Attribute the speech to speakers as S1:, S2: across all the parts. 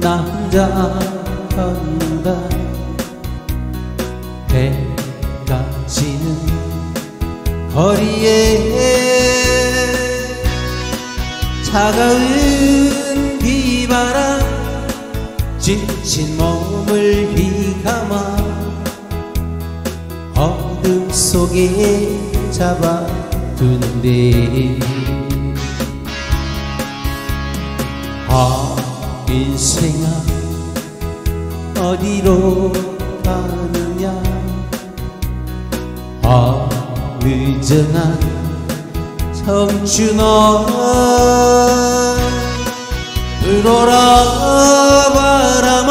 S1: 남자 한다 해가 지는 거리에 차가운 비바람 지친 몸을 휘감아 어둠 속에 잡아두는데 아 인생아 어디로 가느냐? 아 늦어난 청춘아 불어라 바람아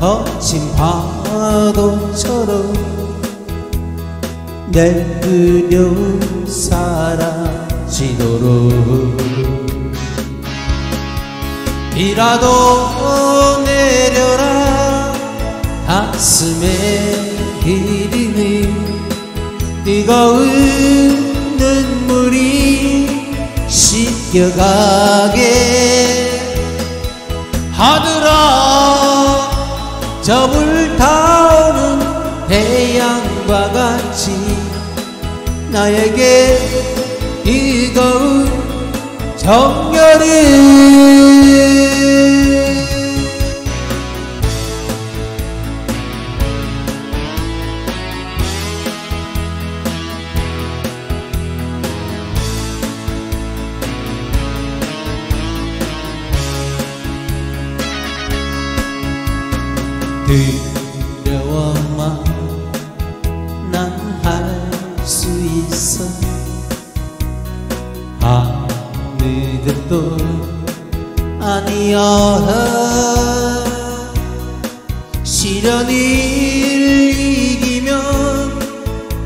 S1: 거친 파도처럼 내 그려움 사라지도 비라도 내려라. 가슴에 흐르는 뜨거운 눈물이 씻겨가게. 하늘아 저 불타오는 태양과 같이 나에게 뜨거운 정열을 두려워만 난 할 수 있어. 아무것도 아니야 시련을 이기면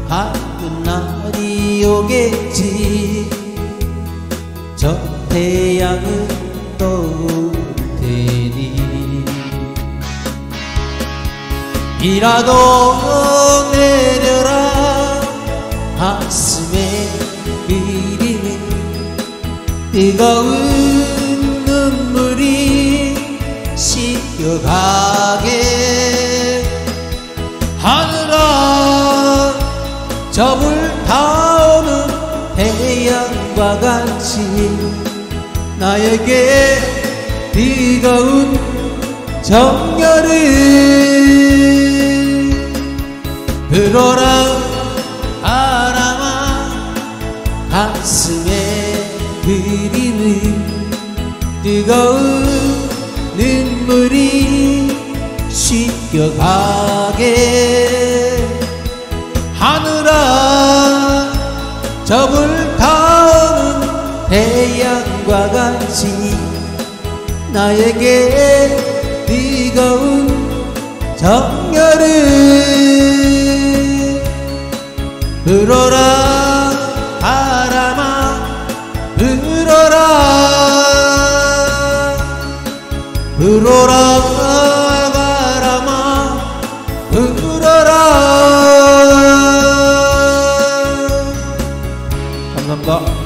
S1: 밝은 날이 오겠지. 저 태양은 떠오를 테니 비라도 내려라 가슴에 그리는 뜨거운 눈물이 씻겨가게. 하늘아 저 불타오는 태양과 같이 나에게 뜨거운 정열을 불어라 바람아 가슴에 그리는 뜨거운 눈물이 씻겨가게. 하늘아 저 불 타오는 태양과 같이 나에게 뜨거운 정열을 불어라 바람아 불어라. 불어라 바람아 불어라. 감사합니다.